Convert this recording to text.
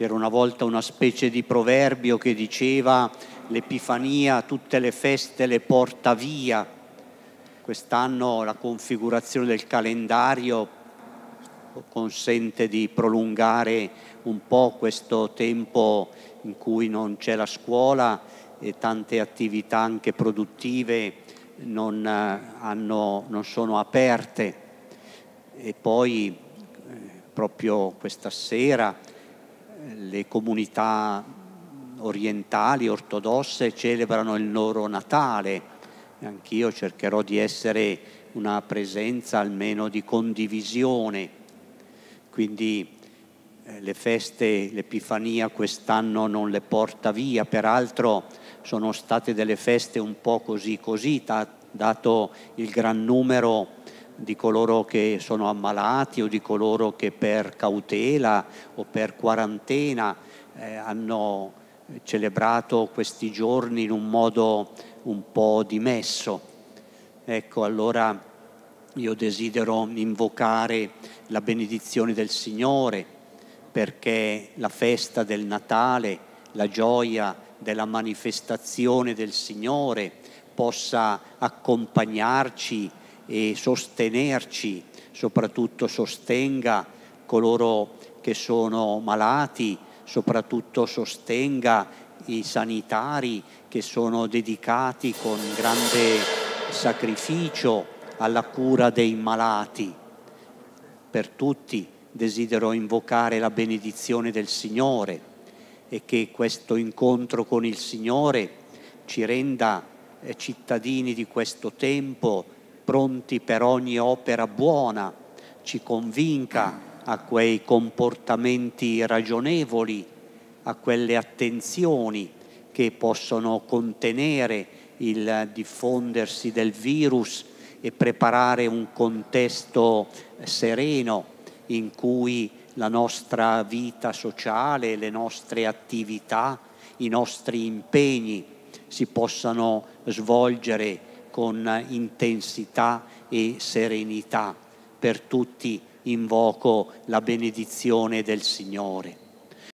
C'era una volta una specie di proverbio che diceva l'Epifania tutte le feste le porta via. Quest'anno la configurazione del calendario consente di prolungare un po' questo tempo in cui non c'è la scuola e tante attività anche produttive non, hanno, non sono aperte. E poi eh, proprio questa sera le comunità orientali, ortodosse, celebrano il loro Natale. Anch'io cercherò di essere una presenza almeno di condivisione. Quindi eh, le feste, l'Epifania quest'anno non le porta via, peraltro sono state delle feste un po' così così, dato il gran numero di coloro che sono ammalati o di coloro che per cautela o per quarantena eh, hanno celebrato questi giorni in un modo un po' dimesso. Ecco, allora io desidero invocare la benedizione del Signore perché la festa del Natale, la gioia della manifestazione del Signore possa accompagnarci e sostenerci, soprattutto sostenga coloro che sono malati, soprattutto sostenga i sanitari che sono dedicati con grande sacrificio alla cura dei malati. Per tutti desidero invocare la benedizione del Signore e che questo incontro con il Signore ci renda eh, cittadini di questo tempo pronti per ogni opera buona, ci convinca a quei comportamenti ragionevoli, a quelle attenzioni che possono contenere il diffondersi del virus e preparare un contesto sereno in cui la nostra vita sociale, le nostre attività, i nostri impegni si possano svolgere con intensità e serenità. Per tutti invoco la benedizione del Signore.